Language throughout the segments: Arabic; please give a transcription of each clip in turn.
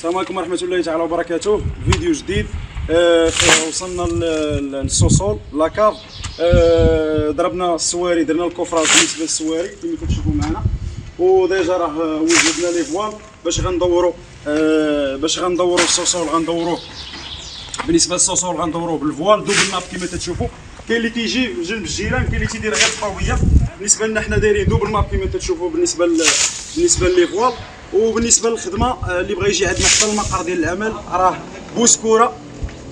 السلام عليكم ورحمة الله تعالى وبركاته. فيديو جديد. آه وصلنا لل sous-sol. la cave آه ضربنا السواري درنا ال coffrage بالنسبة للسواري كما كتشوفوا معنا. و déjà راه وجدنا les voiles باش غندوروا آه باش غندوروا ال sous-sol غندوروه بالنسبة لل sous-sol غندوروه بال voile double nappe كما تشوفوا كاين اللي تيجي جنب الجيران كاين اللي تيدير غير طاويه بالنسبة لنا حنا دايرين double nappe كما تشوفوا بالنسبة. بالنسبة les voiles وبالنسبة للخدمة آه، اللي بغى يجي عندنا حتى المقر ديال العمل راه بوسكورة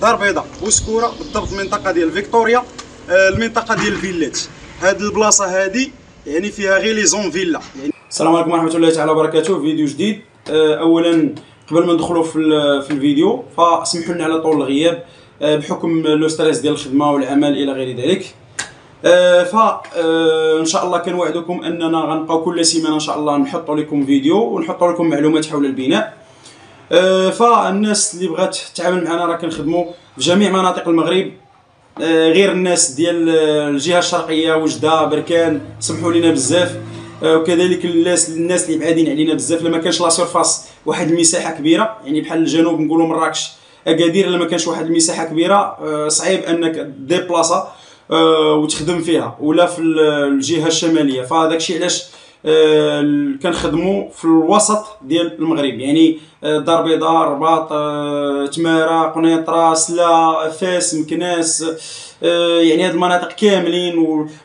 دار بيضاء بوسكورة بالضبط المنطقة ديال فيكتوريا آه، المنطقة ديال الفيلات هاد البلاصة هادي يعني فيها غير les zones villa. يعني السلام عليكم ورحمة الله تعالى وبركاته. فيديو جديد. آه، اولا قبل ما ندخلوا في في الفيديو فاسمحوا لنا على طول الغياب. آه، بحكم le stress ديال الخدمة والعمل إلى غير ذلك. آه، ف آه، إن شاء الله كنوعدكم أننا غنبقاو كل سيمانة إن شاء الله نحطوا لكم فيديو ونحطوا لكم معلومات حول البناء. آه، فالناس اللي بغات تتعامل معنا راه كنخدموا في جميع مناطق المغرب. غير الناس ديال الجهة الشرقية وجدة بركان سمحوا لنا بزاف. وكذلك الناس الناس اللي بعادين علينا بزاف. لما كانش لا سيرفاس واحد المساحة كبيرة يعني بحال الجنوب نقولوا مراكش. أكادير لما كانش واحد المساحة كبيرة صعيب أنك ديبلاصا آه، وتخدم فيها ولا في ال- الجهة الشمالية. فهذاك الشيء علاش آه، كنخدموا في الوسط ديال المغرب. يعني آه، دار بيضاء رباط آه، تماره قنيطرة سلا فاس مكناس آه، يعني هاد المناطق كاملين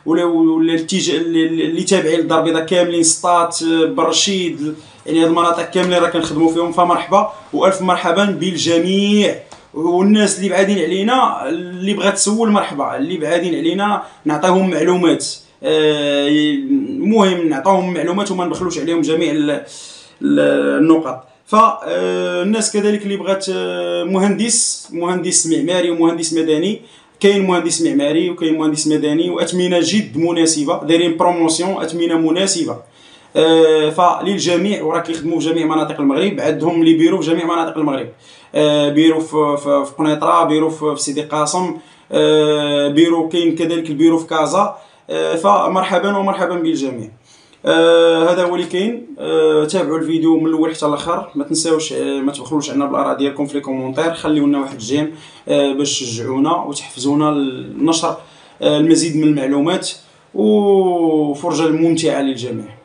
ولا اللي تابعين للدار البيضاء كاملين سطات آه، برشيد يعني هاد المناطق كاملين راه كنخدموا فيهم. فمرحبا وألف مرحبا بالجميع. والناس اللي بعادين علينا اللي بغات تسول مرحبا اللي بعادين علينا نعطيهم معلومات. آه، المهم نعطيهم معلومات وما نبخلوش عليهم جميع ال- ال- النقط. فالناس كذلك اللي بغات آه، مهندس مهندس معماري ومهندس مدني. كاين مهندس معماري وكاين مهندس مدني واثمنه جد مناسبة دايرين promotion اثمنه مناسبة. آه، فللجميع وراه كيخدموا في جميع مناطق المغرب عندهم les bureaux في جميع مناطق المغرب. آه، بيرو في قنيطرة بيرو في سيدي قاسم آه، بيرو كاين كذلك البيرو في كازا. آه، فمرحبا ومرحبا بالجميع. آه هذا هو اللي كاين. آه تابعوا الفيديو من الأول حتى الأخر. ما تنساوش آه ما تبخلوش عنا بالاراء ديالكم في les commentaires. خليو لنا واحد ال j'aime آه باش تشجعونا وتحفزونا لنشر آه المزيد من المعلومات وفرجة ممتعة للجميع.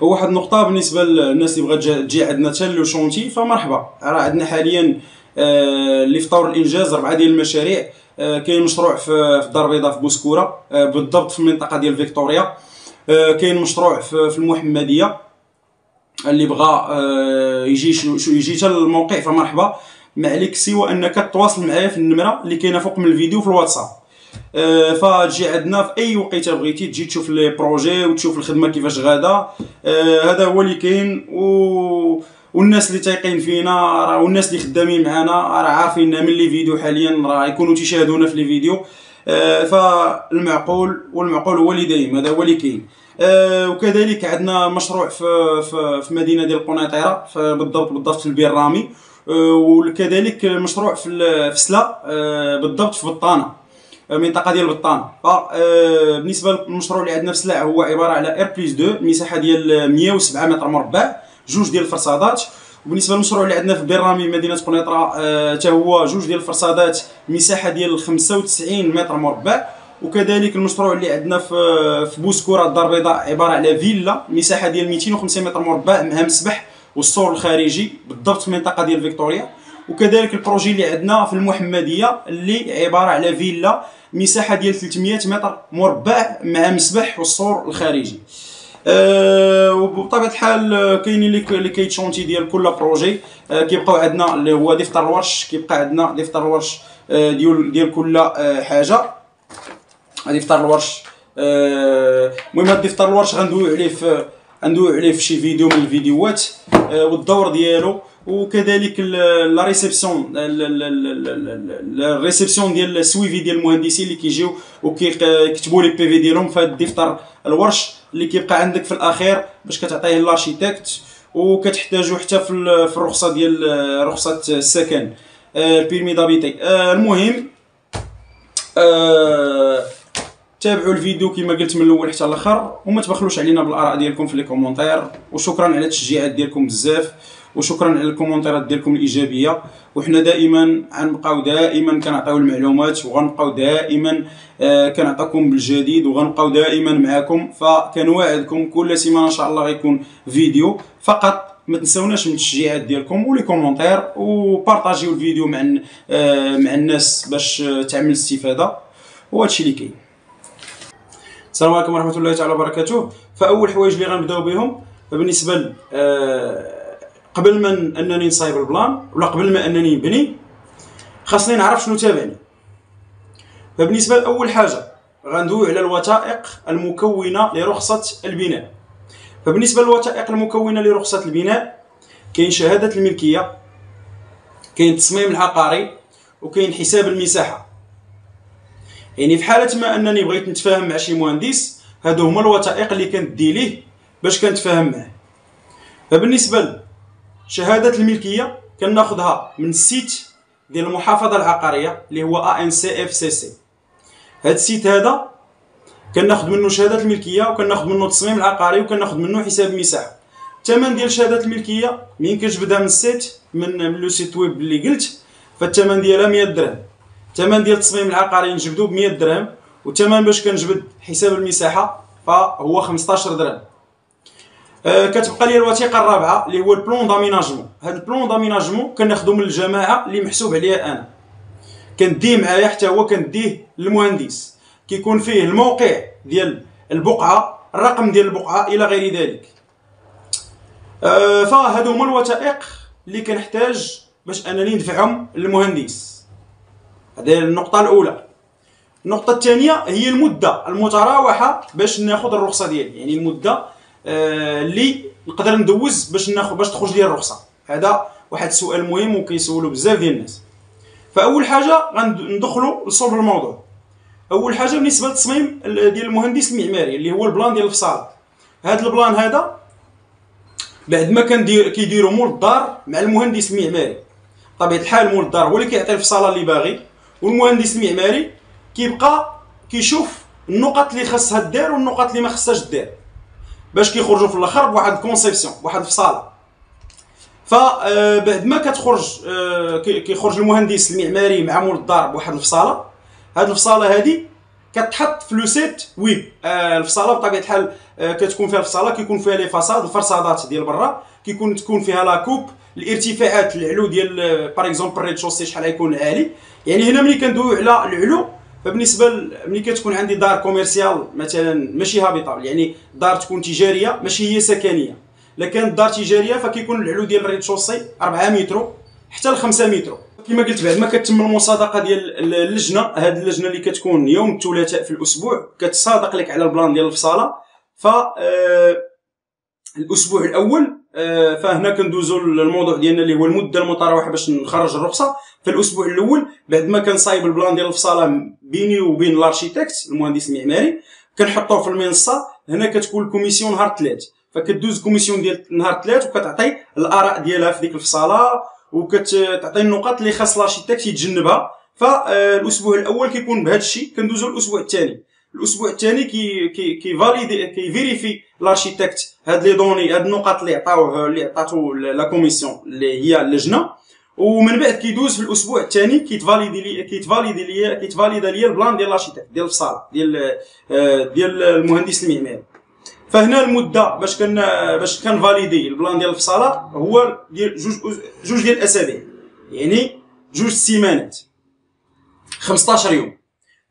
واحد النقطة بالنسبة للناس اللي بغات تجي عندنا حتى le chantier فمرحبا. راه عندنا حاليا آه، اللي في طور الإنجاز اربعة ديال المشاريع آه، كاين مشروع في الدار البيضاء في بوسكورة آه، بالضبط في المنطقة ديال فيكتوريا كاين مشروع في المحمدية اللي آه، يجي chan- يجي حتى الموقع فمرحبا. ما عليك سوى أنك تواصل معايا في النمرة اللي كاينة فوق من الفيديو في الواتساب. آه، فتجي عندنا. في أي وقيتة بغيتي تجي تشوف les projets وتشوف الخدمة كيفاش غادا. آه، هذا هو اللي كاين. و والناس اللي تايقين فينا راه والناس اللي خدامين معنا راه عارفين من les vidéos حاليا راه يكونوا تيشاهدونا في les vidéos. آه، فالمعقول والمعقول هو اللي دايم هذا هو اللي كاين. وكذلك عندنا مشروع في في, في مدينة ديال قنيطره بالضبط بالضبط في البير الرامي آه، وكذلك مشروع في في سلا بالضبط في بطانة. المنطقة ديال بطانه فبالنسبه للمشروع اللي عندنا في سلا هو عبارة على R plus 2 المساحه ديال 107 متر مربع جوج ديال الفرصادات وبالنسبة للمشروع اللي عندنا في بيرامي مدينة قنيطرة حتى هو جوج ديال الفرصادات مساحة ديال 95 متر مربع. وكذلك المشروع اللي عندنا في في بوسكورة الدار البيضاء عبارة على فيلا مساحة ديال 250 متر مربع مع مسبح والسور الخارجي بالضبط في المنطقة ديال فيكتوريا. وكذلك ال projet اللي عندنا في المحمدية اللي عبارة على فيلا مساحة ديال 300 متر مربع مع مسبح والسور الخارجي. أه وبطبيعة الحال كاينين les cahiers de chantier ديال كل projet. أه كيبقاو عندنا اللي هو دفتر الورش كيبقى عندنا دفتر الورش أه ديال ديال كل أه حاجة. دفتر الورش آه، المهم هاد دفتر الورش غندويو عليه في غندويو عليه في شي فيديو من الفيديوهات. آه، والدور ديالو وكذلك la réception ال- ال réception ديال ال suivi ديال المهندسين اللي كيجيو وكيكتبوا لي PV ديالهم في هاد دفتر الورش اللي كيبقى عندك في الاخير باش كتعطيه ل architecte وكتحتاجو حتى في ال- في الرخصه ديال رخصه السكن ال permis d'habiter المهم تابعوا الفيديو كما قلت من الأول حتى الآخر وما تبخلوش علينا بالاراء ديالكم في les commentaires وشكرا على التشجيعات ديالكم بزاف وشكرا على ال comments ديالكم الإيجابية. وحنا دائما غنبقاو دائما كنعطيو المعلومات وغنبقاو دائما آه، كنعطيكم بالجديد وغنبقاو دائما معكم فكنواعدكم كل سيمانة إن شاء الله غيكون فيديو. فقط ما تنساوناش من التشجيعات ديالكم ولي كومونتير وبارطاجيو الفيديو مع آه، مع الناس باش تعمل استفاده وهادشي اللي كاين. السلام عليكم ورحمة الله تعالى وبركاته. فأول حوايج اللي غنبداو بهم بالنسبة آه، قبل ما أنني نصايب البلان ولا قبل ما أنني نبني خاصني نعرف شنو تابعني. فبالنسبة لأول حاجة غندوي على الوثائق المكونة لرخصة البناء. فبالنسبة للوثائق المكونة لرخصة البناء كاين شهادة الملكية كاين التصميم العقاري وكاين حساب المساحة. يعني في حالة ما أنني بغيت نتفاهم مع شي مهندس هادو هما الوثائق اللي كندي ليه باش كنتفاهم معاه. فبالنسبة لشهاده الملكية كناخذها من ال site ديال المحافظة العقارية اللي هو ا ان سي اف سي سي هاد السيت هذا كناخذ منه شهادة الملكية وكناخذ منه التصميم العقاري وكناخذ منه حساب المساحه الثمن ديال شهادة الملكية مين كتجبدها من ال site من le site web اللي قلت فالثمن ديالها 100 درهم. الثمن ديال التصميم العقاري نجبدو ب 100 درهم والثمن باش كنجبد حساب المساحه فهو 15 درهم. كتبقى لي الوثيقة الرابعة اللي هو البلون داميناجمون. هذا البلون داميناجمون كناخذو من الجماعة اللي محسوب عليها أنا. كنديه معايا حتى هو كنديه للمهندس. كيكون فيه الموقع ديال البقعة الرقم ديال البقعة إلى غير ذلك. أه فهادو هما الوثائق اللي كنحتاج باش أنني ندفعهم للمهندس. هذه النقطة الأولى. النقطة الثانية هي المدة المتراوحة باش ناخذ الرخصة ديالي. يعني المدة آه اللي نقدر ندوز باش ناخذ باش تخرج لي الرخصة. هذا واحد السؤال مهم وكيسولو بزاف ديال الناس. فأول حاجة غندخلوا لصلب الموضوع. أول حاجة بالنسبة للتصميم ديال المهندس المعماري اللي هو ال plan ديال الفصال هذا ال plan هذا بعد ما كندير كيديروا مول الدار مع المهندس المعماري. طبيعة الحال مول الدار هو اللي كيعطي الفصالة اللي باغي والمهندس المعماري كيبقى كيشوف النقط اللي خاصها دير والنقط اللي ما خاصهاش دير. باش كيخرجوا في الآخر بواحد ال conception بواحد الفصاله فبعد ما كتخرج آه، كيخرج المهندس المعماري مع مول الدار بواحد الفصالة هاد الفصالة هادي كتحط في le site web. آه الفصالة بطبيعة الحال آه كتكون فيها الفصالة كيكون فيها les façades الفاصادات ديال برا كيكون تكون فيها la coupe الارتفاعات العلو ديال par exemple rez-de-chaussée شحال غيكون عالي. يعني هنا ملي كندويو على العلو فبالنسبة ملي كتكون عندي دار commerciale مثلا ماشي habitable يعني دار تكون تجارية ماشي هي سكنية. إلا كانت دار تجارية فكيكون العلو ديال ال rez-de-chaussée 4 متر حتى ل 5 متر. كما قلت بعد ما كتم المصادقة ديال اللجنة. هذه اللجنة اللي كتكون يوم الثلاثاء في الأسبوع كتصادق لك على ال plan ديال الفصالة. ف آه، الأسبوع الأول فهنا كندوزو للموضوع ديالنا اللي هو المدة المتراوحه باش نخرج الرخصة. في الأسبوع الأول بعد ما كنصايب ال plan ديال الفصالة بيني وبين ال architecte المهندس المعماري كنحطوه في المنصة. هنا كتكون ال commission نهار الثلاث. فكدوز commission ديال نهار الثلاث وكتعطي الآراء ديالها في ديك الفصالة وكتعطي النقاط اللي خاص ال architecte يتجنبها. فالأسبوع الأول كيكون بهذا الشيء. كندوزو الأسبوع الثاني. الأسبوع الثاني كي كي كي valider كي vérifier ال architecte هاد les données هاد النقاط اللي عطاوه اللي عطاتو la commission اللي هي اللجنة. ومن بعد كيدوز في الأسبوع الثاني كيتفاليدي لي كيتفاليدي لي كيتفاليدا لي البلان ديال الارشيتكت ديال الفصال ديال آه، ديال المهندس المعماري. فهنا المدة باش كان باش كان valider ال plan ديال الفصاله هو ديال جوج جوج ديال الأسابيع. يعني جوج سيمانات. 15 يوم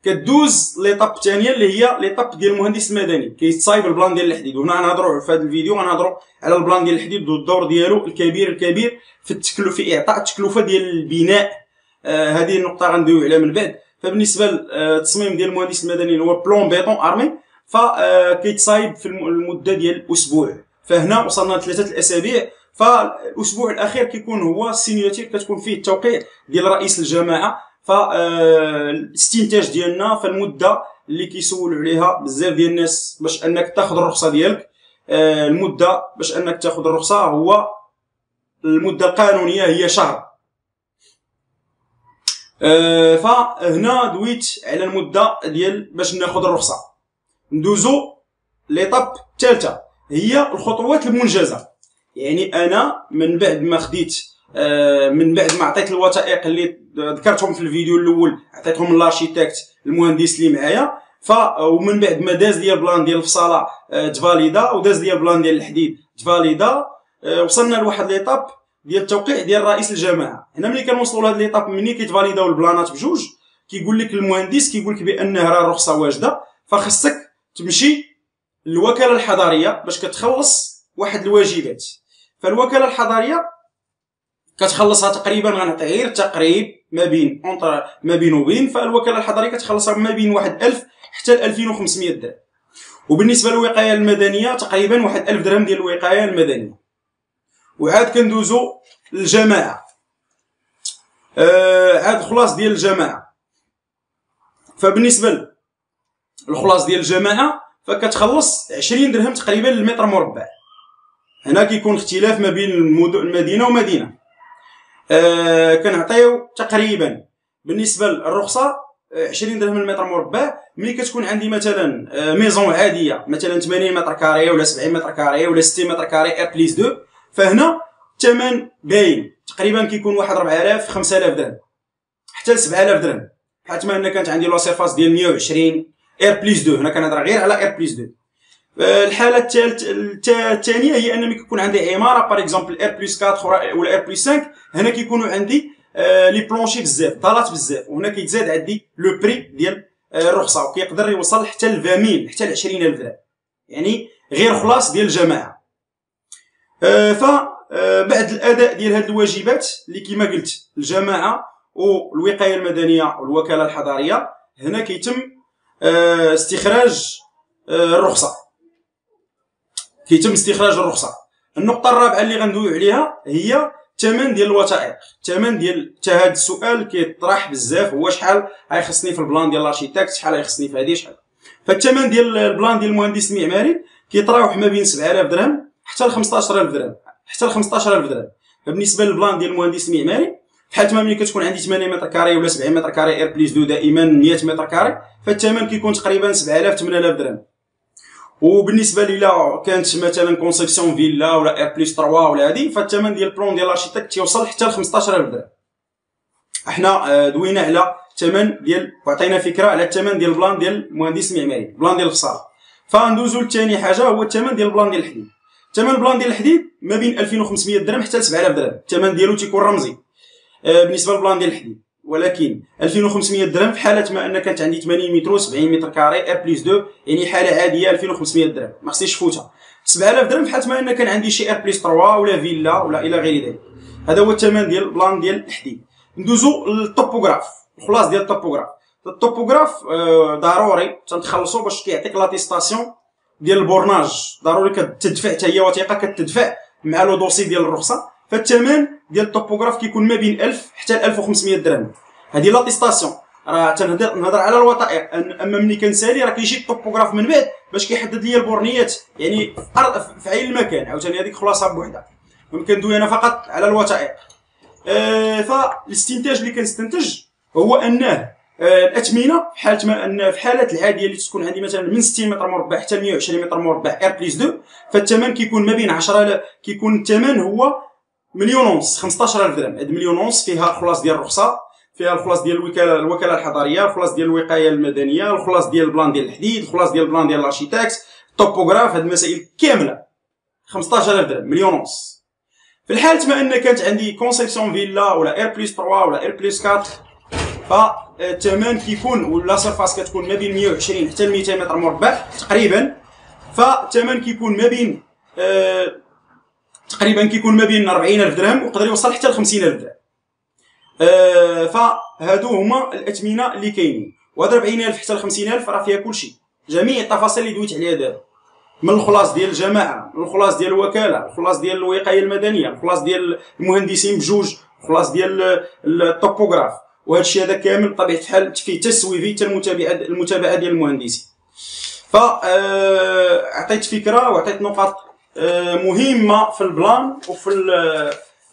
كدوز l'étape الثانية اللي هي l'étape ديال المهندس المدني. كيتصايب ال plan ديال الحديد. وهنا غنهضروا في هذا الفيديو غنهضروا على ال plan ديال الحديد والدور ديالو الكبير الكبير في التكلف في إعطاء التكلفة ديال البناء. آه هذه النقطة غندويو عليها من بعد. فبالنسبة للتصميم ديال المهندس المدني هو plan béton armé فكيتصايب في المدة ديال أسبوع. فهنا وصلنا لثلاثة الأسابيع. فالأسبوع الأخير كيكون هو ال signature كتكون فيه التوقيع ديال رئيس الجماعة. فالاستنتاج ديالنا فالمده اللي كيسولوا عليها بزاف ديال الناس باش انك تاخذ الرخصه ديالك المده باش انك تاخذ الرخصه هو المده القانونيه هي شهر فهنا دويت على المده ديال باش ناخذ الرخصه ندوزو ليطاب الثالثه هي الخطوات المنجزه يعني أنا من بعد ما خديت من بعد ما عطيت الوثائق اللي ذكرتهم في الفيديو الأول عطيتهم لل architecte المهندس اللي معايا. ف ومن بعد ما داز لي ال plan ديال الفصالة آه، ت validé وداز لي ال plan ديال الحديد ت validé. آه، وصلنا لواحد l'étape ديال التوقيع ديال رئيس الجماعه هنا ملي كنوصلوا لهاد l'étape ملي كيتفاليداو البلانات بجوج كيقول لك المهندس كيقول لك بان راه الرخصه واجدة فخصك تمشي للوكالة الحضارية باش كتخلص واحد الواجبات. فالوكالة الحضارية كتخلصها تقريبا غنعطي غير تقريب ما بين اونتر ما بين وبين فالوكالة الحضاريه كتخلصها ما بين واحد 1000 حتى 2500 درهم. وبالنسبة للوقاية المدنية تقريبا واحد 1000 درهم ديال الوقاية المدنية. وعاد كندوزو للجماعة. آه عاد الخلاص ديال الجماعة. فبالنسبة للخلاص ديال الجماعة فكتخلص 20 درهم تقريبا للمتر مربع. هنا كيكون اختلاف ما بين المدينة ومدينة. آه كنعطيو تقريبا بالنسبة للرخصة 20 درهم المتر مربع. ملي كتكون عندي مثلا آه، maison عاديه مثلا 80 mètre carré ولا 70 mètre carré ولا 60 mètre carré R plus 2 فهنا الثمن باين. تقريبا كيكون واحد 4000 5000 درهم. حتى ل 7000 درهم. بحال ما كانت عندي la surface ديال 120 R plus 2 هنا كنهضر غير على R plus 2 الحالة الثانية هي ان ملي كيكون عندي عمارة par exemple R plus 4 ولا R plus 5 هنا كيكونوا عندي آه، les planchers بزاف dalle ات بزاف. وهنا كيتزاد عندي le prix ديال آه، الرخصة. وكيقدر يوصل حتى ل 20000 حتى ل 20000 درهم. يعني غير خلاص ديال الجماعة. آه، ف بعد الأداء ديال هذه الواجبات اللي كما قلت الجماعة والوقاية المدنية والوكالة الحضرية هنا كيتم استخراج الرخصة. كيتم استخراج الرخصة. النقطة الرابعة اللي غندويو عليها هي الثمن ديال الوثائق. الثمن ديال حتى هذا السؤال كيطرح بزاف. هو شحال غيخصني في ال plan ديال ال architecte شحال غيخصني في هذه شحال. فالثمن ديال ال plan ديال المهندس المعماري كيتراوح ما بين 7000 درهم حتى ل 15000 درهم. حتى ل 15000 درهم. فبالنسبة لل plan ديال المهندس المعماري بحال ما ملي كتكون عندي 8 mètre carré ولا 70 mètre carré R plus deux دائما 100 mètre carré فالثمن كيكون تقريبا 7000 8000 درهم. وبالنسبة لي لا كانت مثلا conception فيلا ولا R plus 3 ولا هادي فالثمن ديال ال plan ديال ال architecte تيوصل حتى ل 15000 درهم. إحنا آه، دوينا على الثمن ديال وعطينا فكرة على الثمن ديال ال plan ديال المهندس المعماري ال plan ديال الفصال فندوزو لثاني حاجة هو الثمن ديال ال plan ديال الحديد. الثمن ال plan ديال الحديد ما بين 2500 درهم حتى ل 7000 درهم. الثمن ديالو تيكون رمزي. آه، بالنسبة لل plan ديال الحديد. ولكن 2500 درهم في حالة ما أن كانت عندي 80 متر 70 mètre carré R plus 2 يعني حالة عادية 2500 درهم. ما خصنيش نفوتها 7000 درهم في حالة ما أن كان عندي شي R plus 3 ولا فيلا ولا إلى غير ذلك. هذا هو الثمن ديال ال plan ديال الحديد ندوزو لل topographe الخلاص ديال ال topographe ال topographe آه، ضروري. تنتخلصو باش كيعطيك l'attestation ديال ال bornage. ضروري كتدفع حتى هي وثيقة كتدفع مع le dossier ديال الرخصة. فالثمن ديال ال topographe كيكون ما بين 1000 حتى 1500 درهم. هذه l'attestation راه تنهضر نهضر على الوثائق أما ملي كنسالي راه كيجي ال topographe من بعد باش كيحدد لي البورنيات. يعني في عين المكان. عاوتاني هذيك خلاصة بوحدها. ممكن ندوي أنا فقط على الوثائق آه فالاستنتاج اللي كنستنتج هو انه آه الأثمنة في حاله ما أن في حالات العادية اللي تكون عندي مثلا من 60 متر مربع حتى 120 متر مربع R plus 2 فالثمن كيكون ما بين 10 كيكون الثمن هو مليون ونص 15000 درهم. هاد مليون ونص فيها الخلاص ديال الرخصة فيها الخلاص ديال الوكالة الوكالة الحضارية الخلاص ديال الوقاية المدنية الخلاص ديال ال plan ديال الحديد الخلاص ديال ال plan ديال ال architecte topographe هاد المسائل كاملة. 15000 درهم مليون ونص. في الحالة ما أن كانت عندي conception فيلا ولا R plus 3 ولا R plus 4 فالثمن كيكون ولا surface كتكون ما بين 120 حتى 200 متر مربع تقريبا فالثمن كيكون ما بين آه تقريبا كيكون ما بين 40000 درهم ويقدر يوصل حتى ل 50000 درهم. آه فهادو هما الاثمنه اللي كاينين. وهاد 40000 حتى ل 50000 راه فيها كلشي. جميع التفاصيل اللي دويت عليها دابا. من الخلاص ديال الجماعة من الخلاص ديال الوكالة الخلاص ديال الوقاية المدنية الخلاص ديال المهندسين بجوج الخلاص ديال ال topographe وهذا الشيء هذا كامل بطبيعة الحال فيه le suivi حتى المتابعة المتابعة ديال المهندسين. ف آه، عطيت فكرة وعطيت نقاط مهمة في ال plan وفي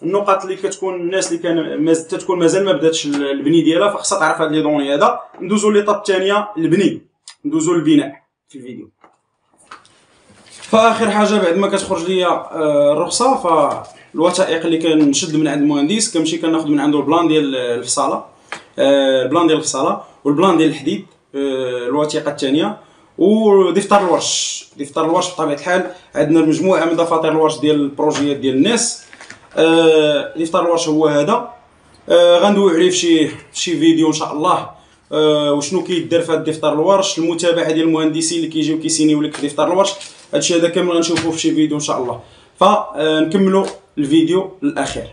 النقط اللي كتكون الناس اللي كان تتكون مازال ما بداتش البني ديالها فخصها تعرف هاد les données هذا. ندوزو l'étape الثانية البني ندوزو للبناء في الفيديو. فآخر حاجة بعد ما كتخرج ليا آه، الرخصة فالوثائق اللي كنشد من عند المهندس كنمشي كناخذ من عنده ال plan ديال الفصالة. آه، ال plan ديال الفصالة وال plan ديال الحديد آه، الوثيقة الثانية ودفتر الورش. دفتر الورش بطبيعة الحال. عندنا مجموعه من دفاتر الورش ديال البروجيات ديال الناس. دفتر الورش هو هذا. غندوي عليه في شي شي فيديو إن شاء الله. وشنو كيدار في هذا دفتر الورش. المتابعة ديال المهندسين اللي كيجيو كيسينيو لك في دفتر الورش. هادشي هذا كامل غنشوفوه في شي فيديو إن شاء الله. فنكملوا الفيديو الأخير.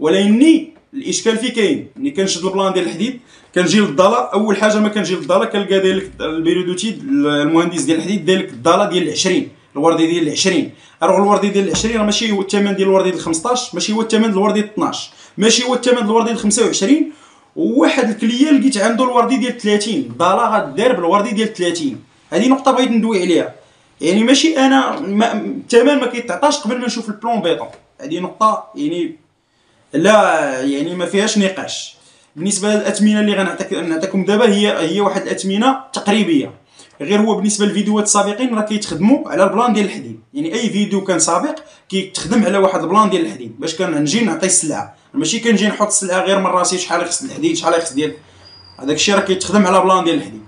ولكني الإشكال في كاين. ملي كنشد ال plan ديال الحديد كنجي للضاله أول حاجة ما كنجي للضاله كنلقى داير ال bureau d'études المهندس ديال الحديد داير الضاله ديال 20 ال hourdis ديال 20 راه ال hourdis ديال 20 راه ماشي هو الثمن ديال ال hourdis ديال 15 ماشي هو الثمن ديال ال hourdis ديال 12 ماشي هو الثمن ديال الوردي ديال 25 وواحد الكلية لقيت عنده الوردي ديال 30 الضاله غدار بالوردي ديال 30 هذه نقطة بغيت ندوي عليها. يعني ماشي أنا الثمن ما كيتعطاش قبل ما نشوف البلون بيطون. هذه نقطة يعني لا يعني ما فيهاش نقاش. بالنسبة للاثمنه اللي غنعطيكم دابا هي هي واحد الأثمنة تقريبية. غير هو بالنسبة للفيديوهات السابقين راه كيتخدموا على البلان ديال الحديد. يعني أي فيديو كان سابق كيتخدم على واحد ال plan ديال الحديد. باش كنجي نعطي السلعة. ماشي كنجي نحط السلعة غير من راسي شحال يخص الحديد شحال يخص ديال هذاك الشيء راه كيتخدم على plan ديال الحديد.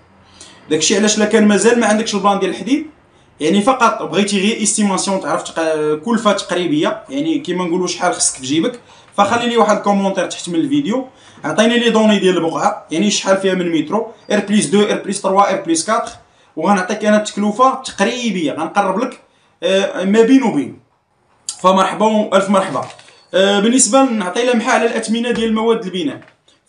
داك الشيء علاش لا كان مازال ما عندكش ال plan ديال الحديد؟ يعني فقط بغيتي غير estimation تعرف كلفة تقريبية. يعني كيما نقولوا شحال خصك في جيبك فخلي لي واحد ال commentaire تحت من الفيديو. عطيني les données ديال البقعة يعني شحال فيها من مترو. R plus 2 R plus 3 R plus 4 وغنعطيك أنا التكلفه تقريبية. غنقرب لك آه، ما بين وبين. فمرحبا والف مرحبا. آه، بالنسبة نعطي لمحة على الاثمنه ديال المواد البناء.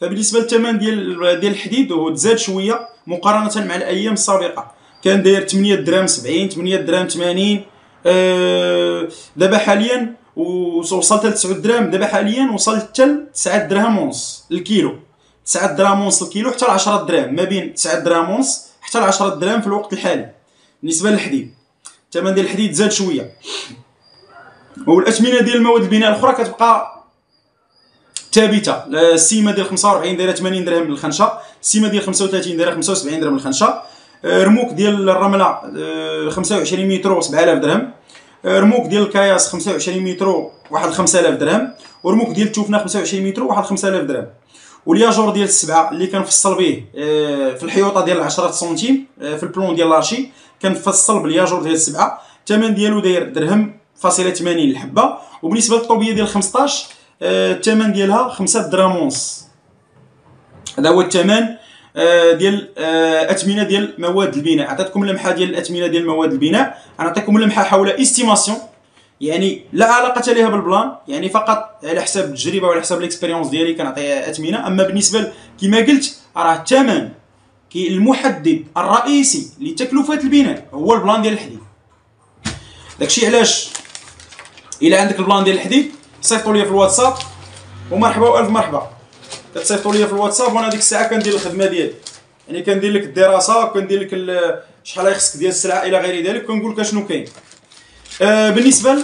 فبالنسبة للثمن ديال ديال الحديد هو تزاد شوية مقارنة مع الأيام السابقة. كان داير 8 دراهم 70 8 دراهم 80 آه دابا حاليا وصلت ل 9 دراهم. دابا حاليا وصلت حتى 9 دراهم ونص الكيلو. 9 دراهم ونص الكيلو حتى ل 10 دراهم. ما بين 9 دراهم ونص حتى ل 10 دراهم في الوقت الحالي. بالنسبة للحديد. الثمن ديال الحديد زاد شوية. والأثمنة ديال المواد البناء الأخرى كتبقى ثابتة. السيمه ديال 45 دايرة 80 درهم للخنشة. السيمه ديال 35 دايرة 75 درهم للخنشة. رموك ديال الرملة 25 متر 7000 درهم. رموك ديال الكياس 25 متر واحد 5000 درهم و remorque ديال التوفنة 25 متر واحد 5000 درهم. والياجور ديال السبعة اللي كنفصل به آه، في الحيوطة ديال 10 سنتيم آه، في ال plan ديال l'archi كنفصل بالياجور ديال السبعة. الثمن ديالو داير درهم فاصلة 80 الحبة. وبالنسبة للطوبية ديال 15 آه، الثمن ديالها 5 دراهم ونص هذا هو الثمن ديال اثمنه ديال مواد البناء. عطيتكم لمحة ديال الاثمنه ديال مواد البناء. غنعطيكم لمحة حول estimation يعني لا علاقة لها بال plan يعني فقط على حساب التجربة وعلى حساب ال expérience ديالي كنعطي اثمنه أما بالنسبة كما قلت راه الثمن كي المحدد الرئيسي لتكلفه البناء هو ال plan ديال الحديد. داكشي علاش؟ إلا عندك ال plan ديال الحديد صيفطوا لي في الواتساب. ومرحبا وألف مرحبا. كتصيفطوا لي في الواتساب وأنا ديك الساعة كندير الخدمة ديالي. يعني كندير لك الدراسة وكندير لك شحال خصك ديال السلعة إلى غير ذلك كنقول لك شنو كاين. آه بالنسبة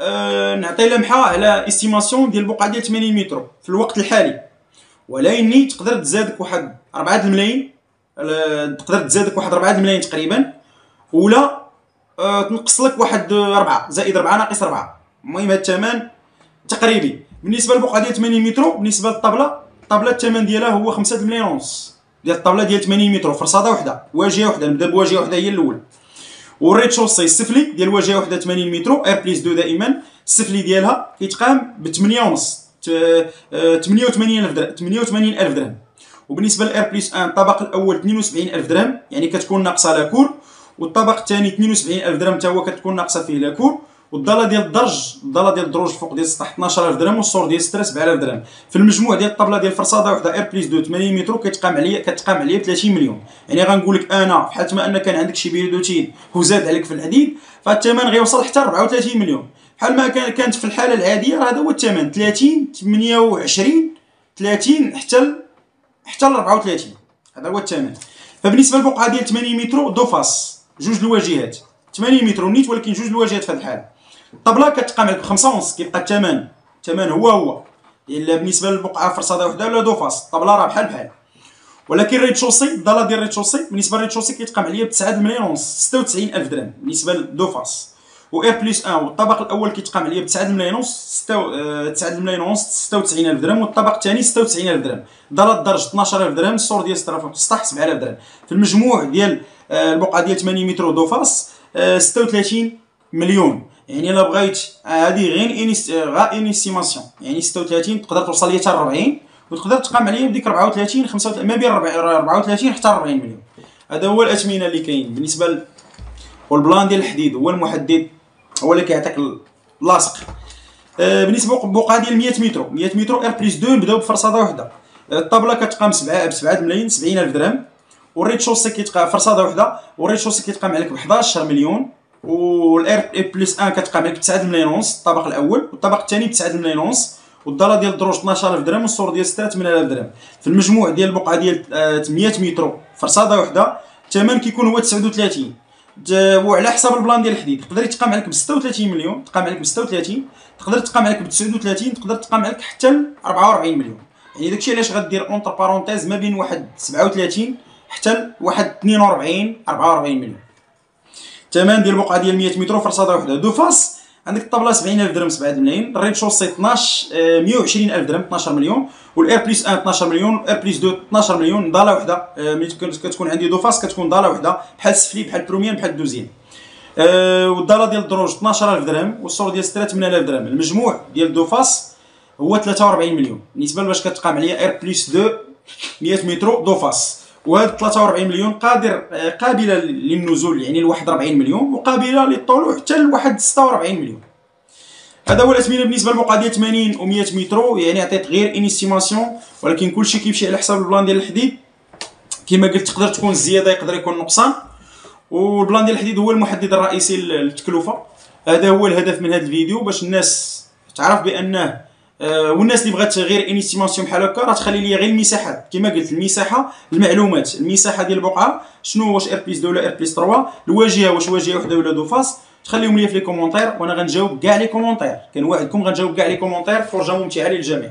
آه نعطي لمحة على استيماسيون ديال البقعة ديال 80 متر في الوقت الحالي. ولكن تقدر تزادك واحد 4 الملايين تقدر تزادك واحد 4 الملايين تقريبا ولا آه تنقص لك واحد 4 زائد 4 ناقص 4 المهم هذا الثمن تقريبي. بالنسبة للبقعة ديال 80 متر بالنسبة للطابله الطابلة الثمن ديالها هو 5 ملايين ونص. ديال الطابلة ديال 80 متر فرصاده وحدة. واجهة وحدة. نبدا بواجهة وحدة هي الأول. وال rez-de-chaussée السفلي ديال واجهة وحدة 80 متر. R plus 2 دائما. السفلي ديالها كيتقام ب 8 ونص 88000 درهم. 88000 درهم. وبالنسبة لل R plus 1 الطبق الأول 72000 درهم. يعني كتكون ناقصة la cour. والطبق الثاني 72000 درهم. حتى هو كتكون ناقصة فيه la cour. والضاله ديال الدرج الضاله ديال الدروج فوق ديال السطح 12000 درهم والسور ديال الستره 7000 درهم. في المجموع ديال الطابلة ديال façade وحدة R plus deux 80 متر كتقام عليا كتقام عليا ب 30 مليون. يعني غنقول لك أنا في ما أن كان عندك شي bureau d'études وزاد عليك في الحديد فالثمن غيوصل حتى 34 مليون. بحال ما كانت في الحالة العادية راه هذا هو الثمن 30 28 30 حتى حتى ل 34 هذا هو الثمن. فبالنسبة للبقعة ديال 80 متر deux faces جوج الواجهات. 80 متر نيت ولكن جوج الواجهات في هذه الحالة. الطبله كتقام عليك بخمسة ونص كيبقى الثمن الثمن هو هو. إلا بالنسبة للبقعة façade وحدة ولا deux faces الطبله راه بحال بحال. ولكن rez-de-chaussée ال dalle ديال rez-de-chaussée بالنسبة ل rez-de-chaussée كيتقام عليا ب 9 مليون ونص 96000 درهم بالنسبة ل deux faces و R plus 1 والطبق الأول كيتقام عليا ب 9 ملايين ونص 9 ملايين ونص 96000 درهم. والطبق الثاني 96000 درهم. dalle درج 12000 درهم السور ديال 6000 السطح 7000 درهم. في المجموع ديال آه، البقعة ديال 80 متر deux faces 36 آه، مليون. يعني إلا بغيت هذه غير une es- غا une estimation يعني 36 تقدر توصل ليا حتى 40 وتقدر تقام عليا بديك 34 35 ما بين 34 حتى 40 مليون. هذا هو الأثمنة اللي كاين. بالنسبة وال plan ديال الحديد هو المحدد هو اللي كيعطيك اللاصق. آه بالنسبة للبقعه ديال 100 متر. 100 متر R plus 2 نبداو ب façade وحدة. الطابلة كتقام 7 ب 7 ملايين 70000 درهم. وال rez-de-chaussée كيتقام façade وحدة. وال rez-de-chaussée كيتقام عليك ب 11 مليون. وال R plus 1 كتقام عليك ب 9 ملايين ونص الطبق الأول والطبق الثاني ب 9 ملايين ونص. وال dalle ديال الدروج 12000 درهم والسور ديال 8000 درهم. في المجموع ديال البقعة ديال 100 آه، متر façade وحدة الثمن كيكون هو 39 وعلى حساب ال plan ديال الحديد تقدر يتقام عليك ب 36 مليون تقام عليك ب 36 تقدر تقام عليك ب 39 تقدر تقام عليك حتى ل 44 مليون. يعني داكشي علاش غدير entre parenthèses ما بين واحد 37 حتى لواحد 42 44 مليون. الثمن ديال البقعة ديال 100 متر façade وحدة. deux faces عندك الطابله 70000 درهم 7 ملايين. ال rez-de-chaussée 12 120000 درهم 12 مليون. وال R plus 1 12 مليون. وال R plus 2 12 مليون. dalle وحدة آه، ملي كتكون عندي deux faces كتكون dalle وحدة. بحال السفلي بحال ال premier بحال ال deuxième أه وال dalle ديال الدروج 12000 درهم. والصور ديال 8000 درهم. المجموع ديال deux faces هو 43 مليون. بالنسبة باش كتقام عليا R plus 2 100 متر deux faces. وهاد 43 مليون قادر آه، قابلة للنزول يعني لواحد 40 مليون وقابلة للطلوع حتى لواحد 46 مليون. هذا هو الاثمنه بالنسبة للبقع ديال 80 و 100 مترو يعني عطيت غير une estimation ولكن كلشي كيمشي على حساب ال plan ديال الحديد. كما قلت تقدر تكون زيادة يقدر يكون نقصان. وال plan ديال الحديد هو المحدد الرئيسي للتكلفة. هذا هو الهدف من هذا الفيديو باش الناس تعرف بأنه والناس اللي بغات غير une estimation بحال هكا راه تخلي لي غير المساحات كما قلت المساحة المعلومات. المساحة ديال البقعة شنو واش R plus 2 ولا R plus 3 الواجهة واش واجهة وحدة ولا deux faces؟ تخليهم لي في les commentaires وأنا غنجاوب كاع les commentaires. كنوعدكم غنجاوب كاع les commentaires فرجه ممتعه للجميع.